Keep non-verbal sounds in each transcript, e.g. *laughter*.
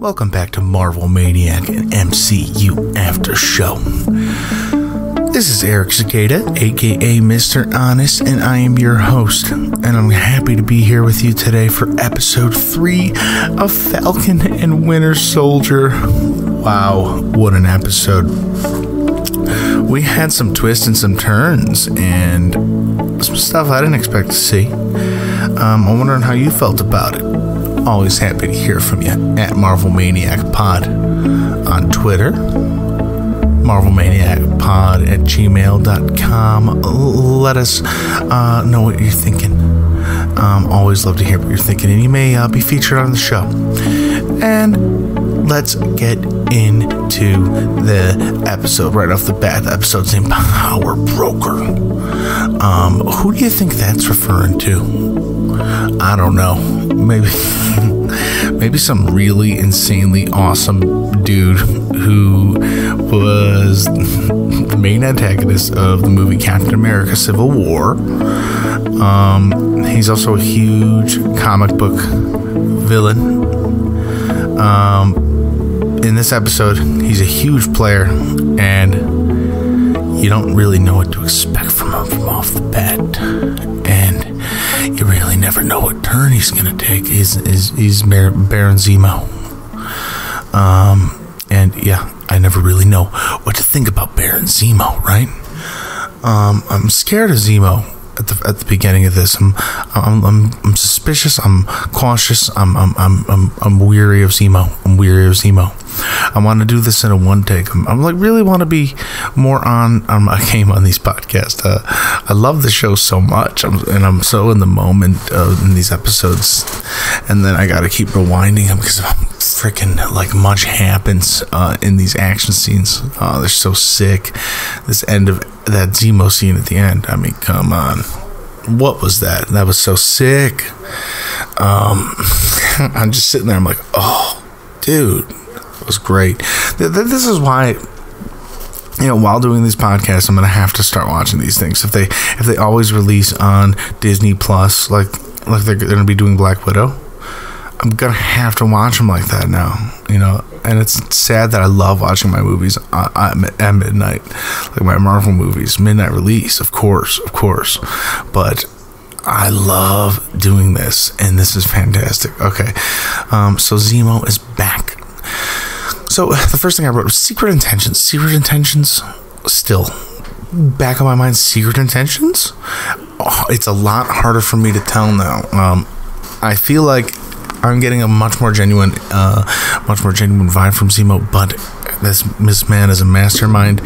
Welcome back to Marvel Maniac and MCU After Show. This is Eric Sequeira, aka Mr. Honest, and I am your host. And I'm happy to be here with you today for episode 3 of Falcon and Winter Soldier. Wow, what an episode! We had some twists and some turns, and some stuff I didn't expect to see. Um, I'm wondering how you felt about it. Always happy to hear from you at Marvel Maniac Pod on Twitter, Marvel Maniac Pod at gmail.com. Let us uh, know what you're thinking. Um, always love to hear what you're thinking, and you may uh, be featured on the show. And let's get into the episode right off the bat. The episode's named Power Broker. Um, who do you think that's referring to? I don't know. Maybe *laughs* maybe some really insanely awesome dude who was the main antagonist of the movie Captain America Civil War. Um, he's also a huge comic book villain. Um, in this episode, he's a huge player, and you don't really know what to expect from him from off the bat. Really never know what turn he's going to take. He's, he's, he's Baron Zemo. Um, and yeah, I never really know what to think about Baron Zemo, right? Um, I'm scared of Zemo at the at the beginning of this. I'm I'm I'm, I'm suspicious. I'm cautious. I'm I'm I'm I'm, I'm weary of Zemo. I'm weary of Zemo. I want to do this in a one take. I'm, I'm like really want to be more on on my *laughs* game on these podcasts. Uh, I love the show so much, I'm, and I'm so in the moment uh, in these episodes, and then I got to keep rewinding them because freaking like much happens uh, in these action scenes. Oh, they're so sick. This end of that Zemo scene at the end. I mean, come on. What was that? That was so sick. Um, *laughs* I'm just sitting there. I'm like, oh, dude, was great. This is why you know, while doing these podcasts, I'm gonna have to start watching these things. If they if they always release on Disney Plus, like like they're gonna be doing Black Widow, I'm gonna have to watch them like that now. You know, and it's sad that I love watching my movies at midnight, like my Marvel movies, midnight release, of course, of course. But I love doing this, and this is fantastic. Okay, um, so Zemo is back. So the first thing I wrote was secret intentions. Secret intentions, still back of my mind. Secret intentions. Oh, it's a lot harder for me to tell now. Um, I feel like I'm getting a much more genuine, uh, much more genuine vibe from Zemo. But this this man is a mastermind.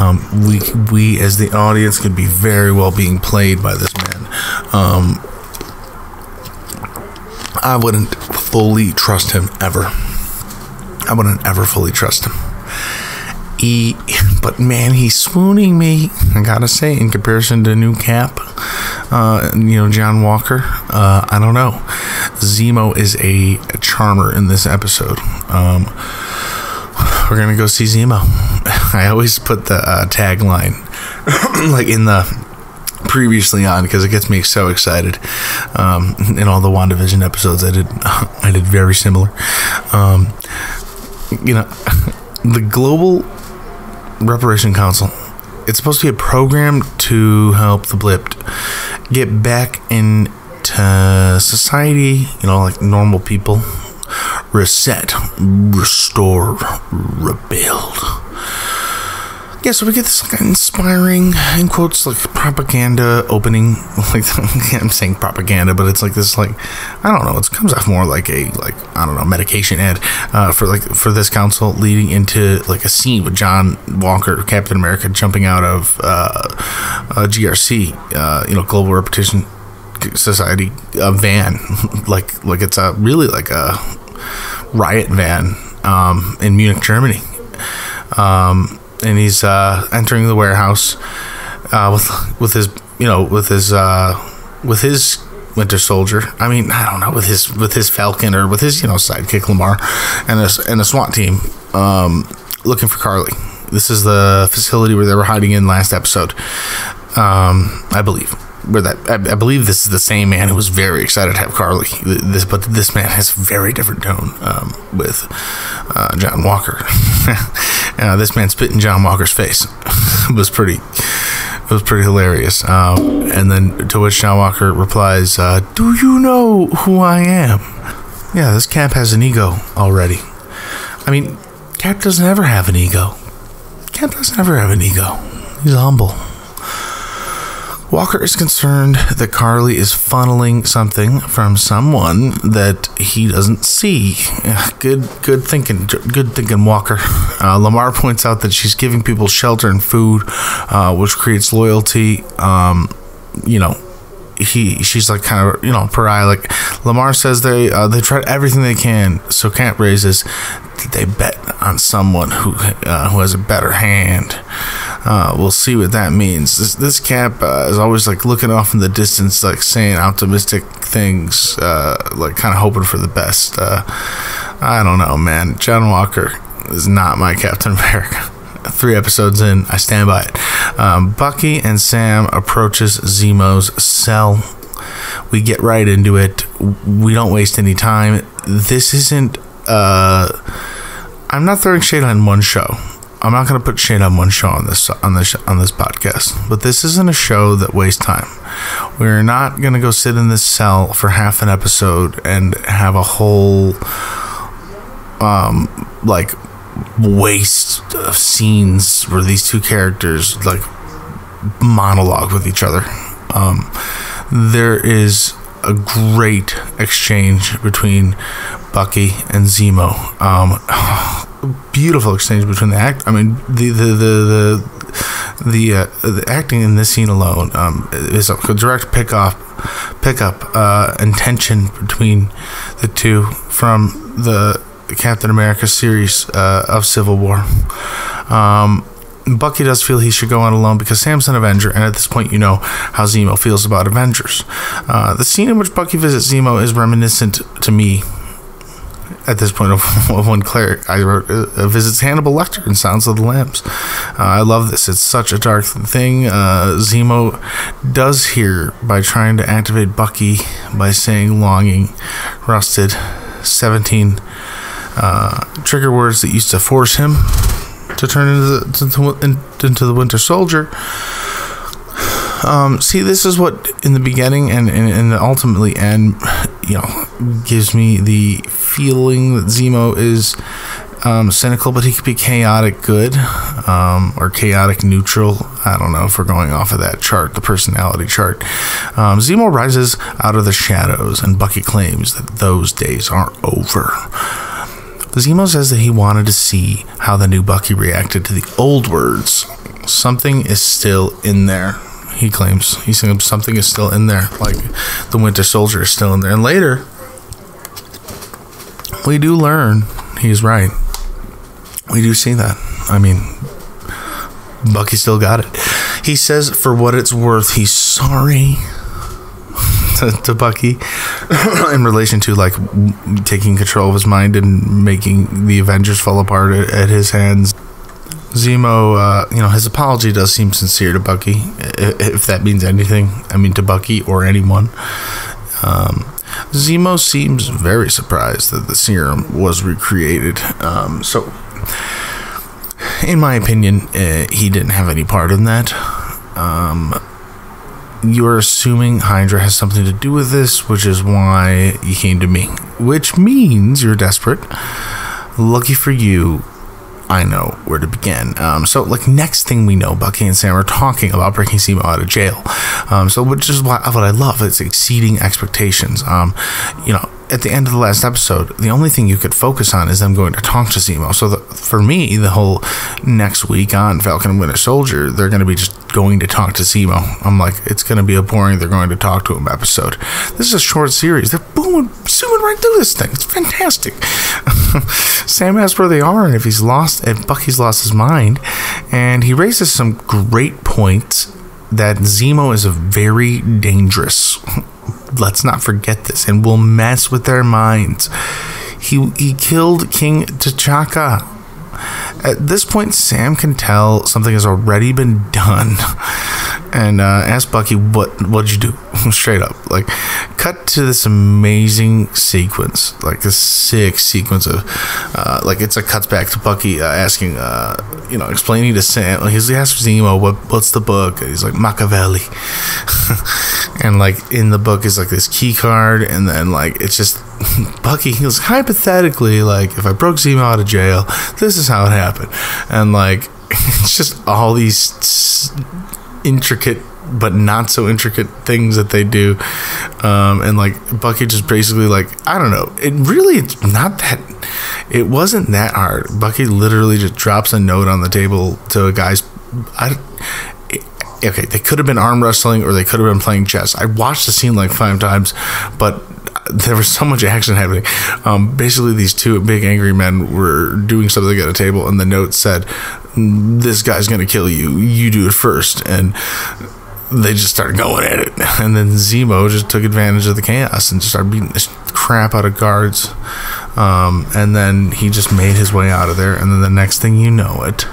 Um, we we as the audience could be very well being played by this man. Um, I wouldn't fully trust him ever. I wouldn't ever fully trust him. He, but man, he's swooning me. I gotta say, in comparison to New Cap, uh, you know, John Walker. Uh, I don't know. Zemo is a charmer in this episode. Um, we're gonna go see Zemo. *laughs* I always put the uh, tagline *clears throat* like in the previously on because it gets me so excited. Um, in all the WandaVision episodes, I did *laughs* I did very similar. Um, you know, *laughs* the global reparation council it's supposed to be a program to help the blipped get back into society you know like normal people. Reset restore rebuild yeah, so we get this like inspiring, in quotes, like propaganda opening. *laughs* Like I'm saying propaganda, but it's like this, like I don't know. It comes off more like a like I don't know medication ad uh, for like for this council leading into like a scene with John Walker, Captain America, jumping out of uh, a GRC, uh, you know, Global Repetition Society a van, *laughs* like like it's a really like a riot van um, in Munich, Germany. Um, and he's uh, entering the warehouse uh, with with his you know with his uh, with his Winter Soldier. I mean, I don't know with his with his Falcon or with his you know sidekick Lamar, and a and a SWAT team um, looking for Karli. This is the facility where they were hiding in last episode, um, I believe. where that I, I, believe this is the same man who was very excited to have Karli. This, but this man has a very different tone um, with uh, John Walker. *laughs* uh, this man spit in John Walker's face *laughs* it was pretty. It was pretty hilarious. Um, and then to which John Walker replies, uh, "Do you know who I am?" Yeah, this Cap has an ego already. I mean, Cap doesn't ever have an ego. Cap doesn't ever have an ego. He's humble. Walker is concerned that Karli is funneling something from someone that he doesn't see. Good, good thinking, good thinking, Walker. Uh, Lamar points out that she's giving people shelter and food, uh, which creates loyalty. Um, you know, he she's like kind of you know pariah. Like Lamar says they uh, they tried everything they can. So Cap raises they bet on someone who uh, who has a better hand. Uh, we'll see what that means. This, this Cap uh, is always like looking off in the distance, like saying optimistic things, uh, like kind of hoping for the best. Uh, I don't know, man. John Walker is not my Captain America *laughs* three episodes in, I stand by it. Um, Bucky and Sam approaches Zemo's cell. We get right into it. We don't waste any time. This isn't. Uh, I'm not throwing shade on one show. I'm not going to put shade on one show on this on this on this podcast. But this isn't a show that wastes time. We're not going to go sit in this cell for half an episode and have a whole um like waste of scenes where these two characters like monologue with each other. Um, there is a great exchange between Bucky and Zemo. Um, beautiful exchange between the act. I mean, the the the the the, uh, the acting in this scene alone um, is a direct pick up, pick up uh, and tension between the two from the Captain America series uh, of Civil War. Um, Bucky does feel he should go on alone because Sam's an Avenger, and at this point, you know how Zemo feels about Avengers. Uh, the scene in which Bucky visits Zemo is reminiscent to me at this point of, of when Claire I wrote uh, visits Hannibal Lecter in Sounds of the Lambs. Uh, I love this. It's such a dark thing. Uh, Zemo does here by trying to activate Bucky by saying longing, rusted, 17 uh, trigger words that used to force him to turn into the, into the Winter Soldier. Um, see, this is what in the beginning and, and, and ultimately end, you know, gives me the feeling that Zemo is um, cynical, but he could be chaotic good um, or chaotic neutral. I don't know if we're going off of that chart, the personality chart. Um, Zemo rises out of the shadows, and Bucky claims that those days are over. Zemo says that he wanted to see how the new Bucky reacted to the old words. Something is still in there. He claims he says something is still in there, like the Winter Soldier is still in there. And later, we do learn he's right. We do see that. I mean, Bucky still got it. He says, for what it's worth, he's sorry *laughs* to, to Bucky *coughs* in relation to like taking control of his mind and making the Avengers fall apart at, at his hands. Zemo, uh, you know, his apology does seem sincere to Bucky, if that means anything. I mean, to Bucky or anyone. Um, Zemo seems very surprised that the serum was recreated. Um, so, in my opinion, uh, he didn't have any part in that. Um, you're assuming Hydra has something to do with this, which is why you came to me. Which means you're desperate. Lucky for you, I know where to begin. Um, so, like, next thing we know, Bucky and Sam are talking about breaking Zemo out of jail. Um, so, which is what, what I love. It's exceeding expectations. Um, you know, at the end of the last episode, the only thing you could focus on is them going to talk to Zemo. So the, for me, the whole next week on Falcon and Winter Soldier, they're going to be just going to talk to Zemo. I'm like, it's going to be a boring. They're going to talk to him episode. This is a short series. They're booming, zooming right through this thing. It's fantastic. *laughs* Sam asks where they are and if he's lost, and Bucky's lost his mind, and he raises some great points that Zemo is a very dangerous *laughs* let's not forget this, and we'll mess with their minds. He he killed King T'Chaka. At this point, Sam can tell something has already been done. *laughs* and uh, ask Bucky what what'd you do? *laughs* Straight up. Like cut to this amazing sequence like this sick sequence of uh, like it's a cuts back to Bucky uh, asking uh, you know explaining to Sam he's he asks Zemo what what's the book? And he's like Machiavelli. *laughs* And like in the book is like this key card and then like it's just *laughs* Bucky he was hypothetically like if I broke Zemo out of jail this is how it happened. And like it's just all these intricate but not so intricate things that they do. Um, and like bucky just basically like i don't know. It really it's not that it wasn't that hard. Bucky literally just drops a note on the table to a guy's I, okay they could have been arm wrestling or they could have been playing chess. I watched the scene like five times but there was so much action happening. Um, basically, these two big angry men were doing something at a table, and the note said, "This guy's gonna kill you. You do it first. And they just started going at it. *laughs* And then Zemo just took advantage of the chaos and just started beating the crap out of guards. Um, and then he just made his way out of there. And then the next thing you know it,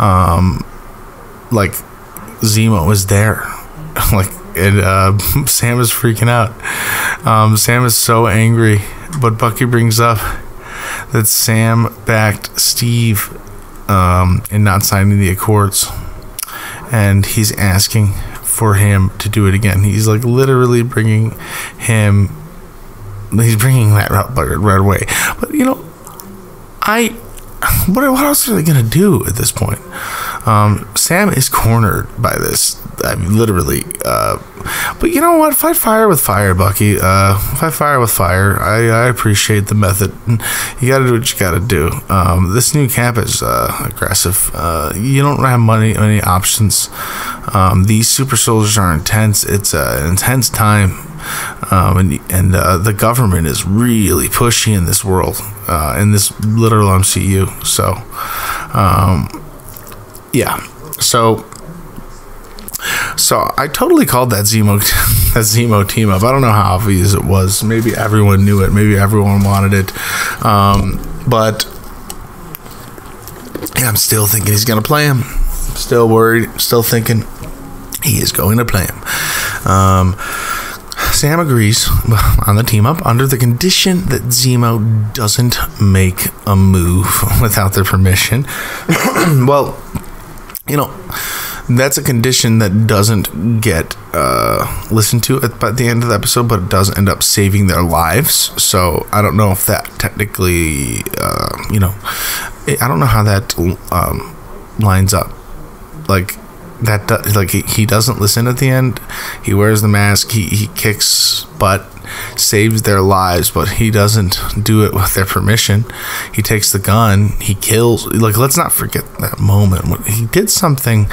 um, like Zemo was there. *laughs* like and uh, *laughs* Sam is freaking out. Um, Sam is so angry, but Bucky brings up that Sam backed Steve um, in not signing the Accords, and he's asking for him to do it again. He's like literally bringing him. He's bringing that up right away. But you know, I *laughs* what, what else are they gonna do at this point? Um, Sam is cornered by this. I mean, literally. Uh, but you know what? Fight fire with fire, Bucky. Uh, fight fire with fire. I, I appreciate the method. You got to do what you got to do. Um, this new camp is uh, aggressive. Uh, you don't have money, any options. Um, these super soldiers are intense. It's an intense time. Um, and and uh, the government is really pushy in this world, uh, in this literal MCU. So, um, yeah. So so I totally called that Zemo *laughs* that Zemo team up. I don't know how obvious it was. Maybe everyone knew it. Maybe everyone wanted it. Um, but yeah, I'm still thinking he's gonna play him. Still worried. Still thinking he is going to play him. Um, Sam agrees *laughs* on the team up under the condition that Zemo doesn't make a move *laughs* without their permission. *clears throat* well, you know, that's a condition that doesn't get uh, listened to at, at the end of the episode, but it does end up saving their lives. So I don't know if that technically, uh, you know, I don't know how that um, lines up. Like that, like he, he doesn't listen at the end. He wears the mask. He he kicks butt saves their lives, but he doesn't do it with their permission. He takes the gun, he kills. Like, let's not forget that moment he did something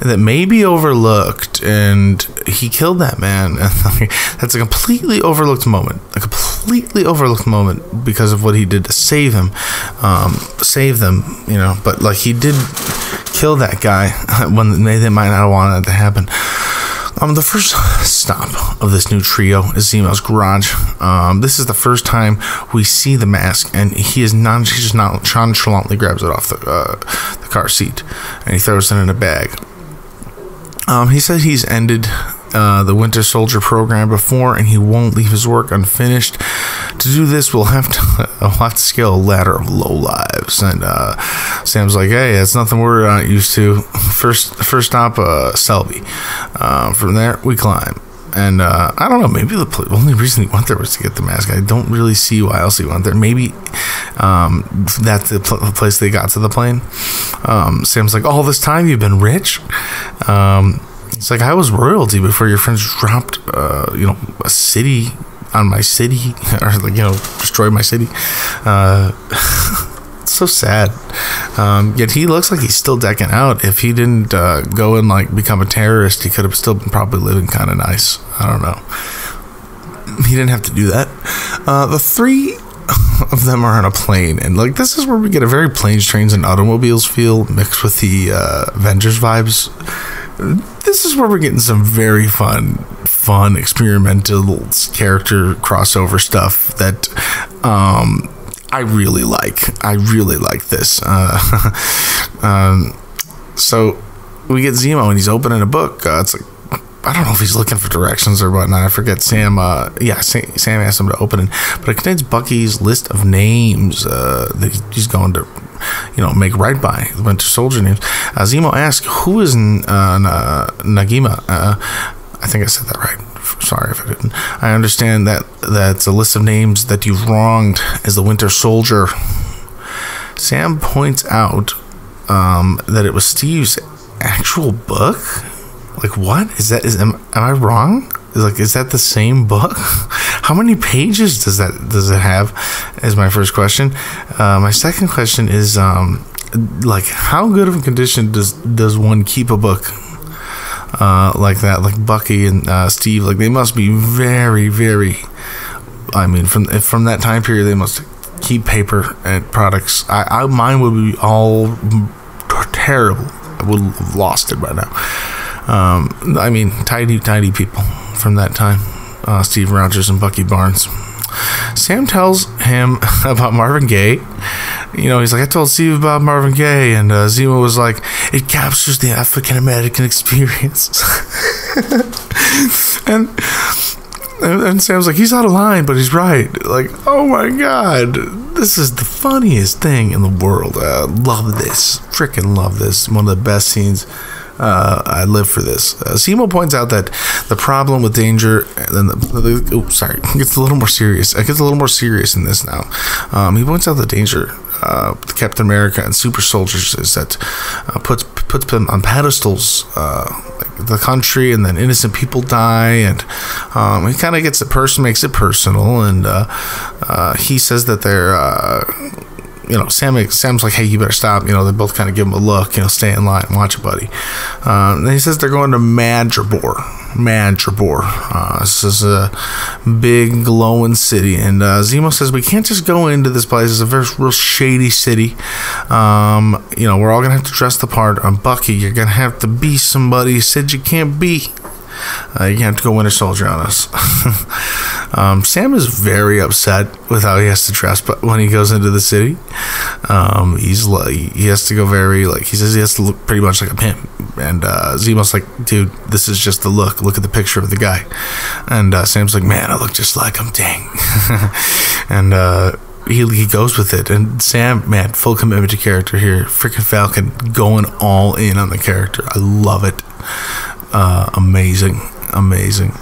that may be overlooked, and he killed that man. *laughs* That's a completely overlooked moment, a completely overlooked moment because of what he did to save him, um, save them. You know, but like he did kill that guy *laughs* when they, they might not have wanted it to happen. Um, the first stop of this new trio is Zemo's garage. Um, this is the first time we see the mask, and he is non he just not nonchalantly grabs it off the uh, the car seat, and he throws it in a bag. Um, he said he's ended uh, the Winter Soldier program before, and he won't leave his work unfinished. To do this, we'll have to *laughs* we'll have to scale a ladder of low lives. And uh, Sam's like, "Hey, that's nothing we're not used to." *laughs* First, first stop, uh, Selby. Uh, from there, we climb. And uh, I don't know, maybe the only reason he went there was to get the mask. I don't really see why else he went there. Maybe um, that's the, pl- the, place they got to the plane. Um, Sam's like, all this time you've been rich? Um, it's like I was royalty before your friends dropped, uh, you know, a city on my city, *laughs* or like you know, destroyed my city. Uh, *laughs* so sad. Um, yet he looks like he's still decking out. If he didn't uh, go and like become a terrorist, he could have still been probably living kind of nice. I don't know. He didn't have to do that. Uh, the three *laughs* of them are on a plane, and like this is where we get a very planes, trains, and automobiles feel mixed with the uh, Avengers vibes this is where we're getting some very fun, fun experimental character crossover stuff that um, I really like. I really like this. Uh, *laughs* um, so we get Zemo and he's opening a book. Uh, it's like I don't know if he's looking for directions or whatnot. I forget. Sam, uh, yeah, Sam asked him to open it, but it contains Bucky's list of names uh, he's going to, you know, make right by the Winter Soldier names. Uh, Zemo asks, "Who is uh, Nagima?" Uh, I think I said that right. Sorry if I didn't. I understand that that's a list of names that you've wronged as the Winter Soldier. Sam points out um, that it was Steve's actual book like what is that? Is am, am I wrong? Like is that the same book? *laughs* How many pages does that does it have? Is my first question. Uh, my second question is um, like how good of a condition does does one keep a book uh, like that? Like Bucky and uh, Steve, like they must be very very. I mean, from from that time period, they must keep paper and products. I, I mine would be all terrible. I would have lost it by now. Um, I mean, tidy, tidy people from that time. Uh, Steve Rogers and Bucky Barnes. Sam tells him *laughs* about Marvin Gaye. You know, he's like, I told Steve about Marvin Gaye, and uh, Zemo was like, it captures the African American experience. *laughs* and, and and Sam's like, he's out of line, but he's right. Like, oh my god, this is the funniest thing in the world. I love this, freaking love this. One of the best scenes uh, I live for this. Uh, Zemo points out that the problem with danger, then the, the, oh, sorry, *laughs* it gets a little more serious. It gets a little more serious in this now. Um, he points out the danger uh, Captain America and super soldiers is that uh, puts puts them on pedestals, uh, like the country, and then innocent people die, and um, he kind of gets it person makes it personal, and uh, uh, he says that they're uh, you know, Sam Sam's like, hey, you better stop. You know, they both kind of give him a look. You know, stay in line, watch it, buddy. Then he says they're going to Madripoor. Madripoor. Uh, this is a big glowing city, and uh, Zemo says we can't just go into this place. It's a very real shady city. Um, you know, we're all gonna have to dress the part. I'm Bucky. You're gonna have to be somebody said you can't be. Uh, you have to go Winter Soldier on us. *laughs* um, Sam is very upset with how he has to dress, but when he goes into the city, um, he's like he has to go very like he says he has to look pretty much like a pimp. And uh, Zemo's like, dude, this is just the look. Look at the picture of the guy. And uh, Sam's like, man, I look just like him. Dang. *laughs* and uh, he, he goes with it. And Sam, man, full commitment to character here. Freaking Falcon going all in on the character. I love it uh, amazing, amazing.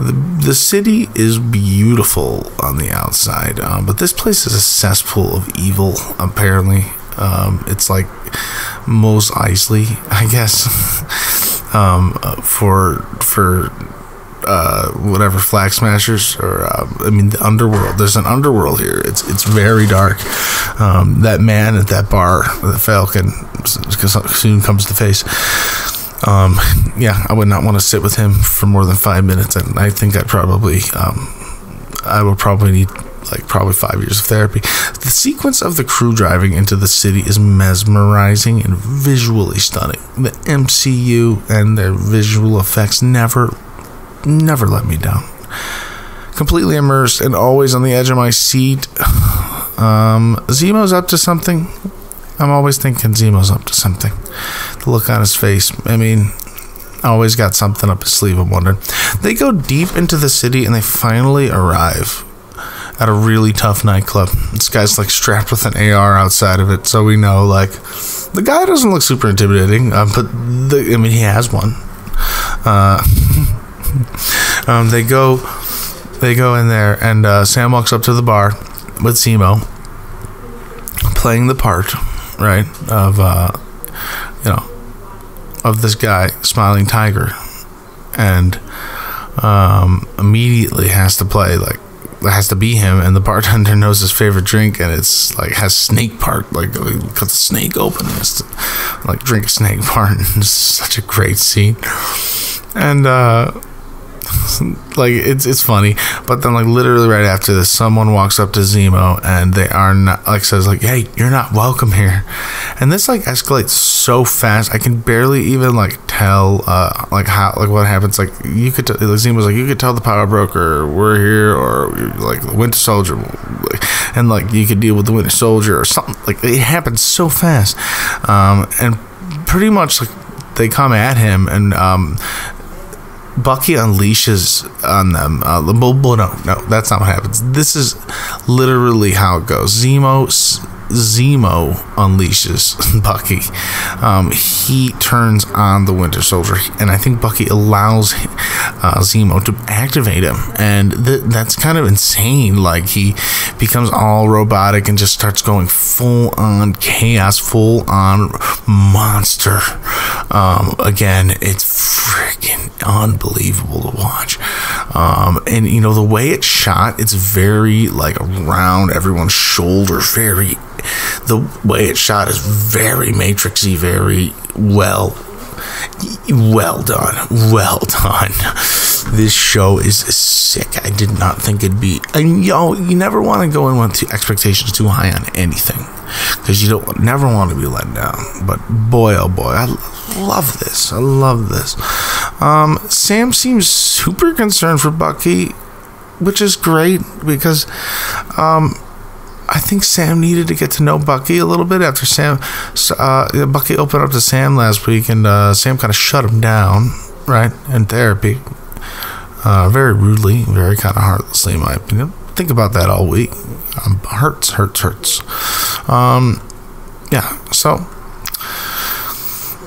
The, city is beautiful on the outside, um, but this place is a cesspool of evil. Apparently, um, it's like Mos Eisley, *laughs* I guess, *laughs* um, uh, for for uh, whatever flag smashers or uh, I mean the underworld. There's an underworld here. It's it's very dark. Um, that man at that bar, the Falcon, soon comes to face um, *laughs* yeah, I would not want to sit with him for more than five minutes, and I think I'd probably, um, I would probably need like probably five years of therapy. The sequence of the crew driving into the city is mesmerizing and visually stunning. The MCU and their visual effects never, never let me down. Completely immersed and always on the edge of my seat. *sighs* Um, Zemo's up to something. I'm always thinking Zemo's up to something. The look on his face. I mean, always got something up his sleeve. I'm wondering. They go deep into the city and they finally arrive at a really tough nightclub. This guy's like strapped with an AR outside of it, so we know like the guy doesn't look super intimidating. Uh, but the, I mean, he has one. Uh, *laughs* um, they go, they go in there, and uh, Sam walks up to the bar with Zemo, playing the part right? Of uh, you know, of this guy, Smiling Tiger, and um, immediately has to play like has to be him, and the bartender *laughs* knows his favorite drink, and it's like has snake part, like cut the snake open, and to, like drink a snake *laughs* part. it's such a great scene, and uh, *laughs* like it's it's funny, but then like literally right after this, someone walks up to Zemo and they are not like says like, "Hey, you're not welcome here," and this like escalates so fast. I can barely even like tell uh like how like what happens. Like you could t- like Zemo's like you could tell the power broker we're here or like the Winter Soldier, and like you could deal with the Winter Soldier or something. Like it happens so fast, um and pretty much like they come at him, and um, Bucky unleashes on them. Uh, well, no, no, that's not what happens. This is literally how it goes. Zemo Zemo unleashes *laughs* Bucky. Um, he turns on the Winter Soldier, and I think Bucky allows uh, Zemo to activate him, and th- that's kind of insane. Like he becomes all robotic and just starts going full on chaos, full on monster. Um, again, it's freaking unbelievable to watch. Um, and you know the way it's shot, it's very like around everyone's shoulder, very the way it's shot is very matrixy, very well well done well done. This show is sick. I did not think it'd be and yo you never want to go in with expectations too high on anything because you don't never want to be let down. But boy oh boy i love this. I love this. Um, sam seems super concerned for bucky which is great because um, I think Sam needed to get to know Bucky a little bit after Sam. Uh, Bucky opened up to Sam last week, and uh, Sam kind of shut him down, right, in therapy. Uh, very rudely, very kind of heartlessly, in my opinion. Think about that all week. Um, hurts, hurts, hurts. Um, yeah, so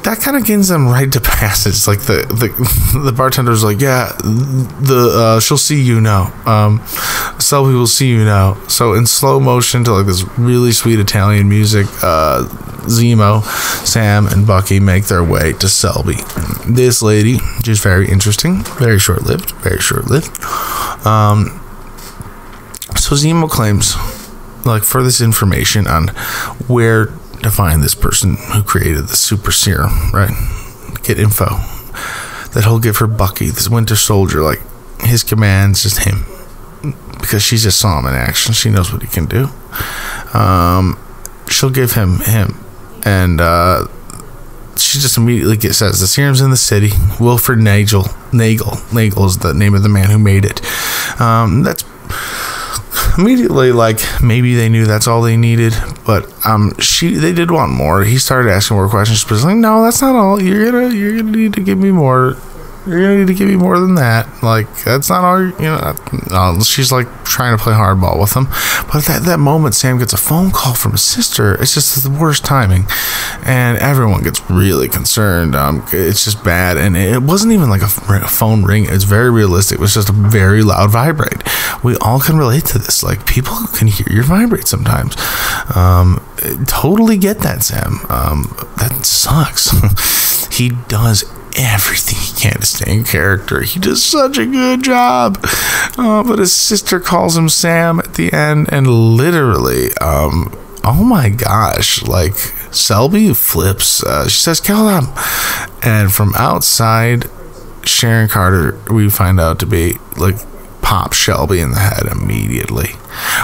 that kind of gains them right to passage. Like the the *laughs* the bartender's like, yeah, the uh, she'll see you now. Um, Selby will see you now. So in slow motion to like this really sweet Italian music, uh, Zemo, Sam, and Bucky make their way to Selby. This lady, she's very interesting, very short lived, very short lived. Um, so Zemo claims like for this information on where to find this person who created the super serum, right? Get info that he'll give her Bucky, this Winter Soldier, like his commands, just him, because she just saw him in action. She knows what he can do. Um, she'll give him him, and uh, she just immediately gets, says the serum's in the city. Wilfred Nagel, Nagel, Nagel is the name of the man who made it. Um, that's immediately like maybe they knew that's all they needed, but um, she they did want more. He started asking more questions, but like, no, that's not all. You're gonna you're gonna need to give me more you're gonna need to give me more than that. Like that's not all. You know, uh, she's like trying to play hardball with him. But at that, that moment, Sam gets a phone call from his sister. It's just the worst timing, and everyone gets really concerned. Um, it's just bad, and it wasn't even like a phone ring. It's very realistic. It was just a very loud vibrate. We all can relate to this. Like people can hear your vibrate sometimes. Um, totally get that, Sam. Um, that sucks. *laughs* he does everything he can to stay in character. He does such a good job. Uh, but his sister calls him Sam at the end, and literally, um, oh my gosh, like Selby flips. Uh, she says, "Kill him," and from outside, Sharon Carter, we find out to be like pop Shelby in the head immediately.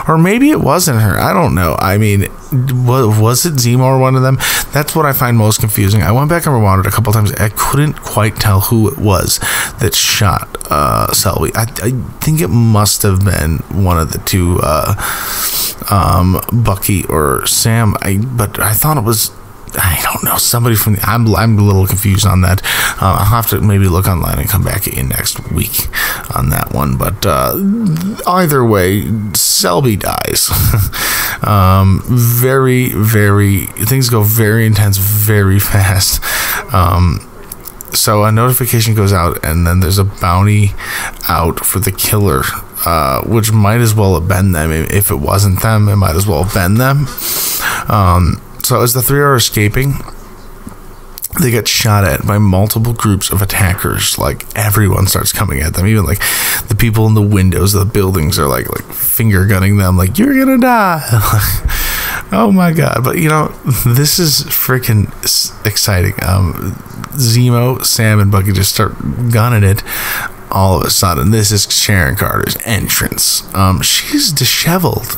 Or maybe it wasn't her. I don't know. I mean, was it Zemo or one of them? That's what I find most confusing. I went back and rewound it a couple times. I couldn't quite tell who it was that shot uh, Selby. I, I think it must have been one of the two, uh, um, Bucky or Sam. I but I thought it was I don't know somebody from the, I'm I'm a little confused on that. Uh, I'll have to maybe look online and come back in next week on that one. But uh, either way, Selby dies. *laughs* um, very very things go very intense very *laughs* fast. Um, so a notification goes out, and then there's a bounty out for the killer, uh, which might as well have been them. If it wasn't them, it might as well have been them. Um, so as the three are escaping, they get shot at by multiple groups of attackers. Like everyone starts coming at them. Even like the people in the windows of the buildings are like like finger gunning them. Like you're gonna die. *laughs* oh my god! But you know this is freaking exciting. Um, Zemo, Sam, and Bucky just start gunning it all of a sudden, this is Sharon Carter's entrance. Um, she's disheveled.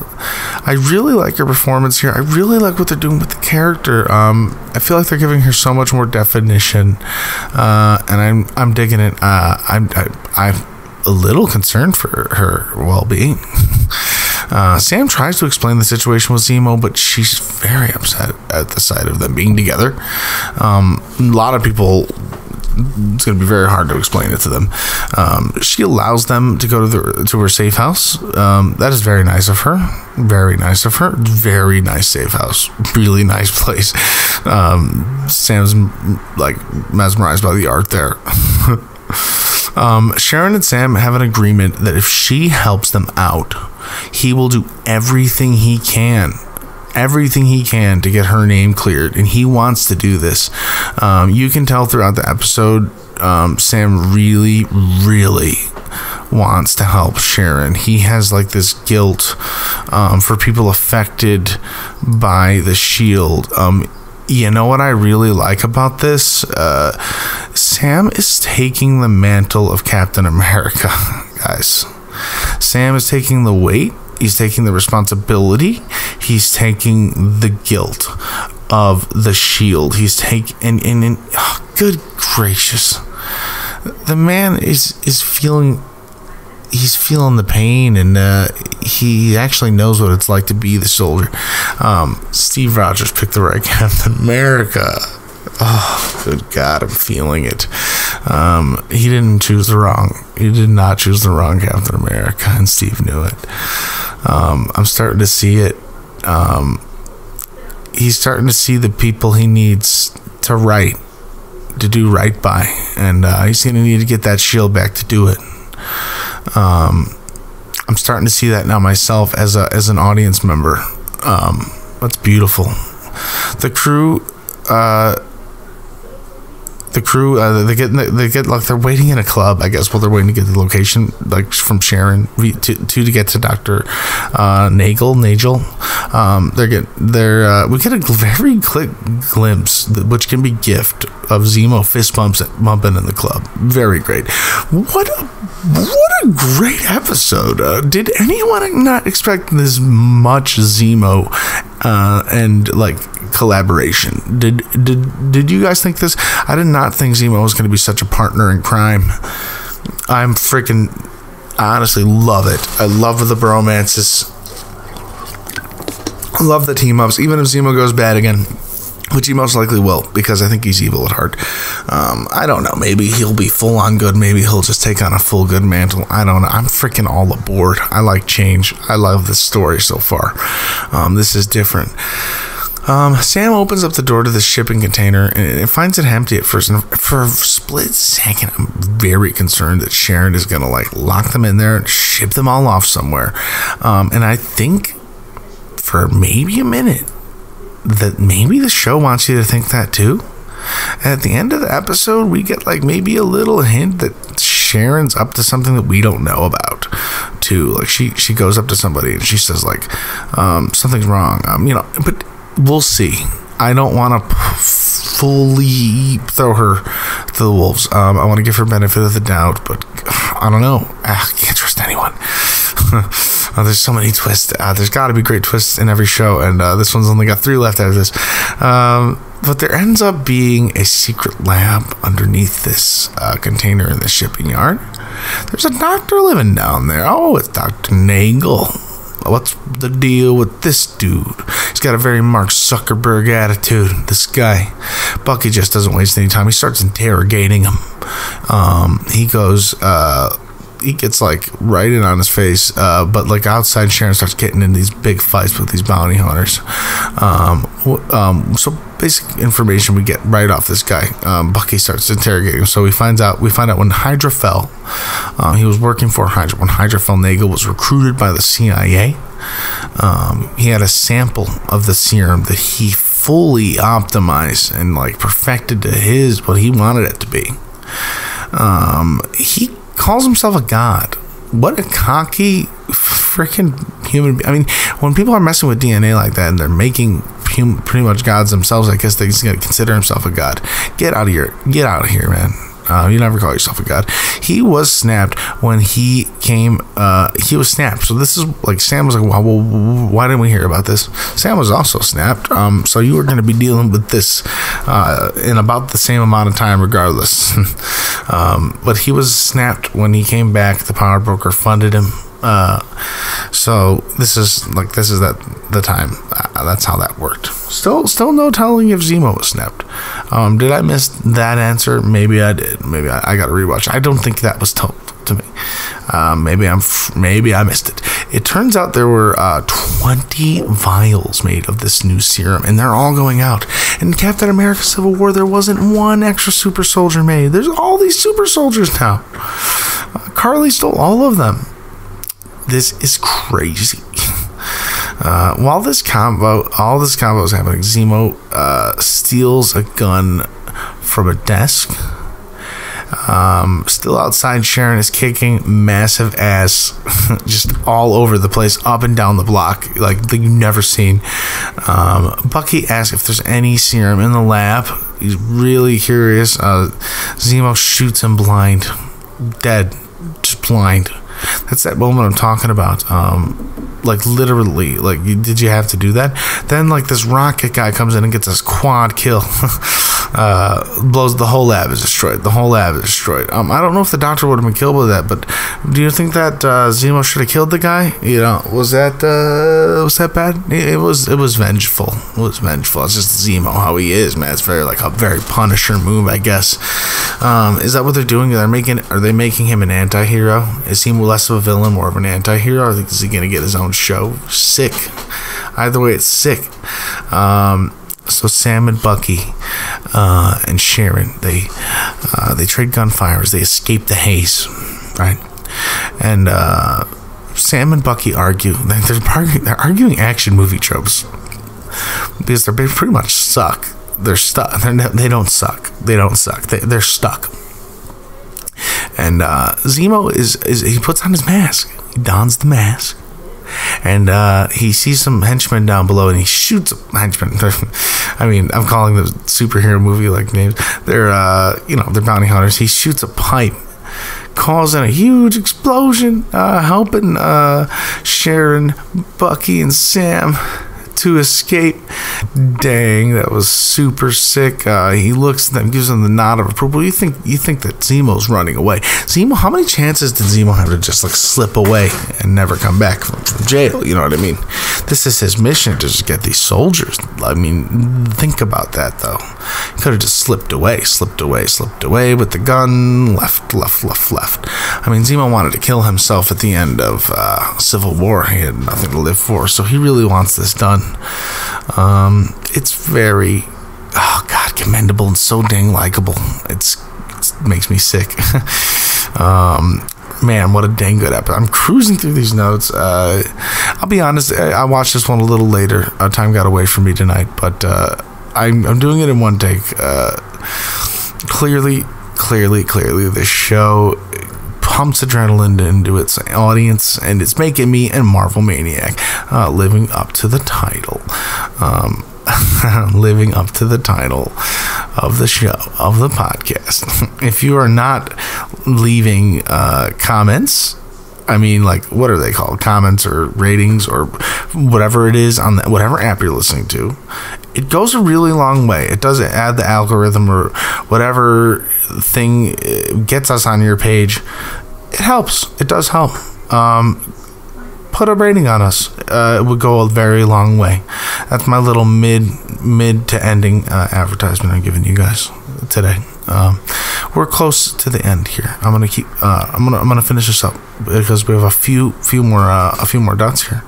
I really like her performance here. I really like what they're doing with the character. Um, I feel like they're giving her so much more definition, uh, and I'm I'm digging it. Uh, I'm I, I'm a little concerned for her well being. *laughs* Uh, Sam tries to explain the situation with Zemo, but she's very upset at the sight of them being together. Um, a lot of people it's going to be very hard to explain it to them. Um, she allows them to go to the to her safe house. Um, that is very nice of her. Very nice of her. Very nice safe house. Really nice place. Um, Sam's like mesmerized by the art there. *laughs* Um, Sharon and Sam have an agreement that if she helps them out, he will do everything he can everything he can to get her name cleared, and he wants to do this. Um, you can tell throughout the episode, um, Sam really, really wants to help Sharon. He has like this guilt um, for people affected by the shield. Um, you know what I really like about this? Uh, Sam is taking the mantle of Captain America, *laughs* guys. Sam is taking the weight He's taking the responsibility. He's taking the guilt of the shield. He's taking and, and, and oh, good gracious, the man is is feeling. He's feeling the pain, and uh, he actually knows what it's like to be the soldier. Um, Steve Rogers picked the right *laughs* Captain America. Oh, good God, I'm feeling it. Um, he didn't choose the wrong. He did not choose the wrong Captain America, and Steve knew it. Um, I'm starting to see it. Um, he's starting to see the people he needs to right, to do right by, and uh, he's going to need to get that shield back to do it. Um, I'm starting to see that now myself as a as an audience member. Um, that's beautiful. The crew. Uh, the crew uh, they get they get like they're waiting in a club I guess while they're waiting to get the location like from Sharon to to, to get to Doctor uh, Nagel Nagel. Um, they're get they're uh, we get a very quick glimpse which can be gift of Zemo fist bumps bumping in the club. Very great. What a what a great episode uh, did anyone not expect this much Zemo uh, and like collaboration. Did did did you guys think this? I did not think Zemo was going to be such a partner in crime. I'm freaking I honestly love it. I love the bromances. I love the team ups. Even if Zemo goes bad again, which he most likely will, because I think he's evil at heart. Um, I don't know. Maybe he'll be full on good. Maybe he'll just take on a full good mantle. I don't know. I'm freaking all aboard. I like change. I love this story so far. Um, this is different. Um, Sam opens up the door to the shipping container and it finds it empty at first. And for a split second, I'm very concerned that Sharon is going to like lock them in there and ship them all off somewhere. Um, and I think for maybe a minute that maybe the show wants you to think that too. And at the end of the episode, we get like maybe a little hint that Sharon's up to something that we don't know about too. Like she she goes up to somebody and she says like um, something's wrong. Um, you know, but we'll see. I don't want to fully throw her to the wolves. Um, I want to give her benefit of the doubt, but I don't know. Ah, I can't trust anyone. *laughs* uh, there's so many twists. Uh, there's got to be great twists in every show, and uh, this one's only got three left out of this. Um, but there ends up being a secret lab underneath this uh, container in the shipping yard. There's a doctor living down there. Oh, it's Dr. Nagel what's the deal with this dude? He's got a very Mark Zuckerberg attitude. This guy, Bucky just doesn't waste any time. He starts interrogating him. Um, he goes, uh, he gets like right in on his face. Uh, but like outside, Sharon starts getting in these big fights with these bounty hunters. Um, um, so basic information we get right off this guy. Um, Bucky starts interrogating him. So we find out we find out when Hydra fell, uh, he was working for Hydra. When Hydra fell, Nagel was recruited by the CIA. Um, he had a sample of the serum that he fully optimized and like perfected to his what he wanted it to be. Um, he calls himself a god. What a cocky freaking human. I mean, when people are messing with DNA like that and they're making pretty much gods themselves, I guess they're going to consider himself a god. Get out of here. Get out of here, man. Uh, you never call yourself a god. He was snapped when he came. Uh, he was snapped. So this is like Sam was like, well, well, why didn't we hear about this? Sam was also snapped. Um, so you were going to be dealing with this uh, in about the same amount of time, regardless. *laughs* um, but he was snapped when he came back. The power broker funded him Uh, so this is like this is that the time. Uh, that's how that worked. Still, still no telling if Zemo was snapped. Um, did I miss that answer? Maybe I did. Maybe I, I got to rewatch. I don't think that was told to me. Um, maybe I'm maybe I missed it. It turns out there were uh, 20 vials made of this new serum, and they're all going out. In Captain America: Civil War, there wasn't one extra super soldier made. There's all these super soldiers now. Uh, Karli stole all of them. This is crazy. *laughs* Uh, while this combo, all this combo is happening, Zemo uh, steals a gun from a desk. Um, still outside, Sharon is kicking massive ass, *laughs* just all over the place, up and down the block, like you've never seen. Um, Bucky asks if there's any serum in the lab. He's really curious. Uh, Zemo shoots him blind, dead, just blind. That's that moment I'm talking about. Um, like literally, like you, did you have to do that? Then like this rocket guy comes in and gets this quad kill. *laughs* uh, blows the whole lab is destroyed. The whole lab is destroyed. Um, I don't know if the doctor would have been killed by that, but do you think that uh, Zemo should have killed the guy? You know, was that uh, was that bad? It, was. It was vengeful. It was vengeful. It's just Zemo how he is, man. It's very like a very Punisher move, I guess. Um, is that what they're doing? They're making. Are they making him an anti-hero? Is he less of a villain, more of an anti-hero? Or is he gonna get his own show? Sick. Either way, it's sick. Um, so Sam and Bucky uh, and Sharon they uh, they trade gunfires. They escape the haze, right? And uh, Sam and Bucky argue. *laughs* They're arguing, they're arguing action movie tropes because they're pretty much suck. They're stuck. They're, they don't suck. They don't suck. They, they're stuck. And uh, Zemo is, is he puts on his mask. He dons the mask and uh, he sees some henchmen down below and he shoots a henchmen. *laughs* I mean, I'm calling the superhero movie like names. They're, uh, you know, they're bounty hunters. He shoots a pipe, causing a huge explosion, uh, helping uh, Sharon, Bucky, and Sam to escape. Dang, that was super sick. Uh, he looks at them, gives them the nod of approval. You think you think that Zemo's running away? Zemo, how many chances did Zemo have to just like slip away and never come back from, from jail? You know what I mean? This is his mission to just get these soldiers. I mean, think about that though. He could have just slipped away, slipped away, slipped away with the gun, left, left, left, left. I mean, Zemo wanted to kill himself at the end of uh, Civil War. He had nothing to live for, so he really wants this done. Um, it's very, oh god, commendable and so dang likable. It's, it makes me sick. *laughs* um, man, what a dang good episode. I'm cruising through these notes. Uh, I'll be honest, I watched this one a little later. Uh, time got away from me tonight, but uh, I'm, I'm doing it in one take. Uh, clearly, clearly, clearly, this show pumps adrenaline into its audience, and it's making me a Marvel maniac, uh, living up to the title. Um, *laughs* living up to the title of the show of the podcast. *laughs* if you are not leaving uh, comments I mean, like, what are they called? Comments or ratings or whatever it is on the, whatever app you're listening to. It goes a really long way. It doesn't add the algorithm or whatever thing uh, gets us on your page. It helps. It does help. Um, put a rating on us. Uh, it would go a very long way. That's my little mid mid to ending uh, advertisement I'm giving you guys today. Um, we're close to the end here. I'm gonna keep. Uh, I'm gonna. I'm gonna finish this up because we have a few, few more, uh, a few more dots here.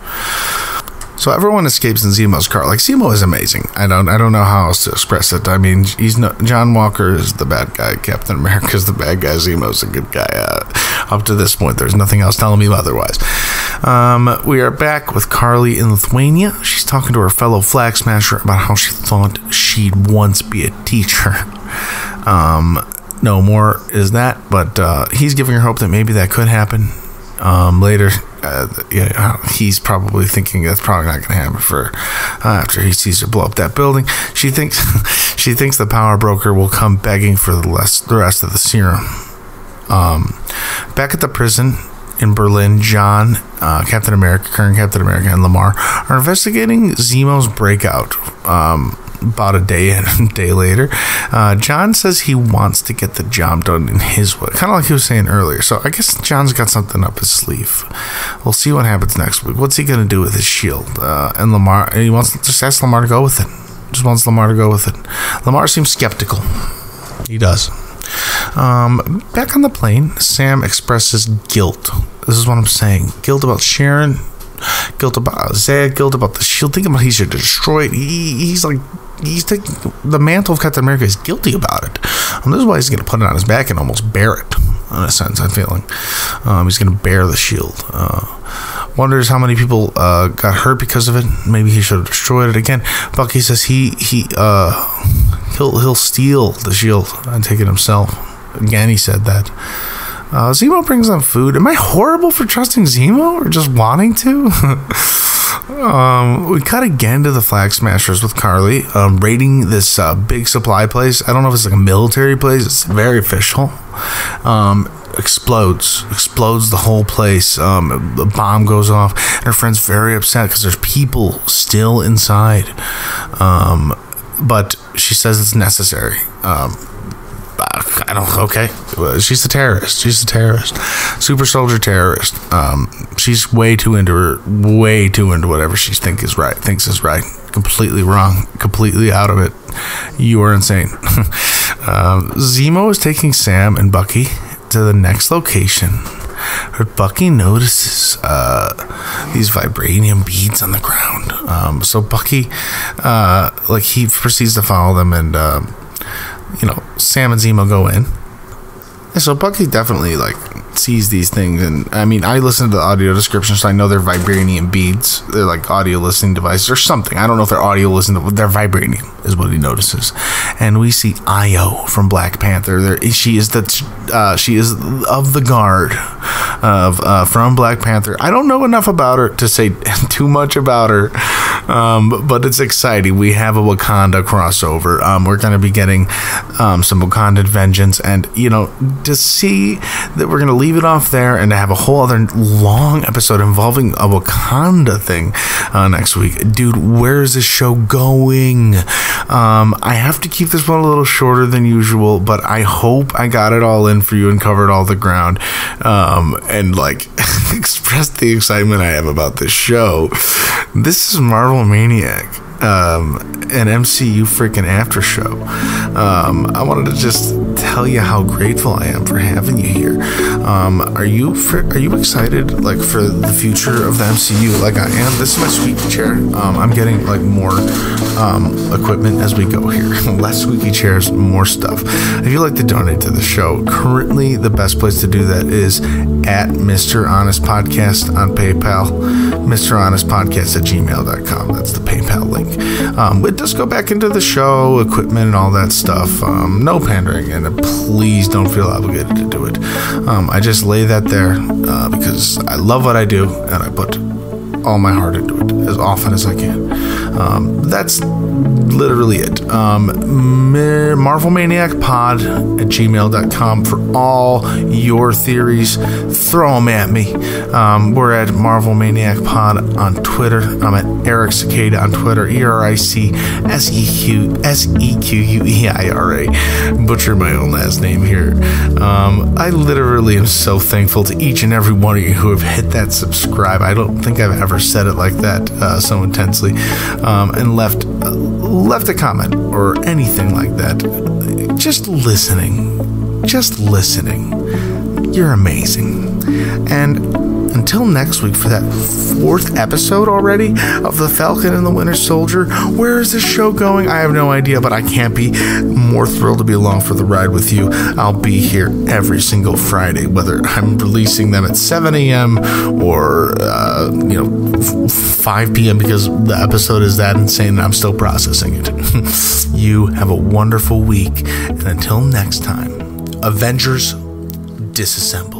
So everyone escapes in Zemo's car. Like Zemo is amazing. I don't. I don't know how else to express it. I mean, he's no, John Walker is the bad guy. Captain America is the bad guy. Zemo's a good guy. Uh, up to this point, there's nothing else telling me otherwise. Um, we are back with Karli in Lithuania. She's talking to her fellow flag smasher about how she thought she'd once be a teacher. Um, no more is that, but uh, he's giving her hope that maybe that could happen um, later. Uh, yeah, he's probably thinking that's probably not going to happen for uh, after he sees her blow up that building. She thinks *laughs* she thinks the power broker will come begging for the rest the rest of the serum. Um, back at the prison in Berlin, John, uh, Captain America, current Captain America, and Lemar are investigating Zemo's breakout. Um, about a day and *laughs* a day later, uh, John says he wants to get the job done in his way, kind of like he was saying earlier. So I guess John's got something up his sleeve. We'll see what happens next week. What's he going to do with his shield? Uh, and Lemar, he wants just ask Lemar to go with it. Just wants Lemar to go with it. Lemar seems skeptical. He does. Um, back on the plane, Sam expresses guilt. This is what I'm saying guilt about Sharon, guilt about Isaiah, guilt about the shield. Think about he should destroy it. He, he's like, he's taking the mantle of Captain America is guilty about it. This is why he's going to put it on his back and almost bear it. In a sense, I'm feeling um, he's going to bear the shield. Uh, wonders how many people uh, got hurt because of it. Maybe he should have destroyed it again. Bucky says he he uh, he'll he'll steal the shield and take it himself. Again, he said that. Uh, Zemo brings them food. Am I horrible for trusting Zemo or just wanting to? *laughs* um, we cut again to the Flag Smashers with Karli um, raiding this uh, big supply place. I don't know if it's like a military place. It's very official. Um, explodes, explodes the whole place. Um, the bomb goes off, and her friend's very upset because there's people still inside. Um, but she says it's necessary. Um, I don't. Okay, she's a terrorist. She's a terrorist, super soldier terrorist. Um, she's way too into her, way too into whatever she think is right, thinks is right. Completely wrong. Completely out of it. You are insane. *laughs* um, Zemo is taking Sam and Bucky to the next location. But Bucky notices uh, these vibranium beads on the ground. Um, so Bucky, uh, like, he proceeds to follow them and. Um, you know, Sam and Zemo go in. So Bucky definitely like sees these things, and I mean, I listen to the audio description, so I know they're vibranium beads. They're like audio listening devices or something. I don't know if they're audio listening, but they're vibranium, is what he notices. And we see Ayo from Black Panther. There, she is the uh, she is of the guard of uh, from Black Panther. I don't know enough about her to say *laughs* too much about her, um, but it's exciting. We have a Wakanda crossover. Um, we're going to be getting um, some Wakanda vengeance, and you know, to see that we're going to leave it off there and to have a whole other long episode involving a Wakanda thing uh, next week, dude. Where is this show going? Um, I have to keep this one a little shorter than usual, but I hope I got it all in for you and covered all the ground. Um, and like *laughs* express the excitement I have about this show. This is Marvel Maniac um, an MCU freaking after show. Um, I wanted to just tell you how grateful I am for having you here. Um, are you fr- are you excited like for the future of the MCU? Like I am. This is my squeaky chair. Um, I'm getting like more um, equipment as we go here. *laughs* Less squeaky chairs, more stuff. If you'd like to donate to the show, currently the best place to do that is at Mr. Honest Podcast on PayPal. Mr. Honest Podcast at gmail.com. That's the PayPal link. Um, it does go back into the show, equipment, and all that stuff. Um, no pandering, and please don't feel obligated to do it. Um, I just lay that there uh, because I love what I do, and I put all my heart into it as often as I can. Um, that's literally it. Um, Marvel Maniac Pod at gmail.com for all your theories. Throw them at me. Um, we're at Marvel Maniac Pod on Twitter. I'm at Eric Sequeira on Twitter. E R I C S E Q S E Q U E I R A. Butcher my own last name here. Um, I literally am so thankful to each and every one of you who have hit that subscribe. I don't think I've ever said it like that uh, so intensely, um, and left uh, left a comment or anything like that. Just listening, just listening. You're amazing, and until next week for that fourth episode already of The Falcon and the Winter Soldier. Where is this show going? I have no idea, but I can't be more thrilled to be along for the ride with you. I'll be here every single Friday, whether I'm releasing them at 7 a.m. or, uh, you know, 5 p.m. because the episode is that insane and I'm still processing it. *laughs* you have a wonderful week, and until next time, Avengers disassemble.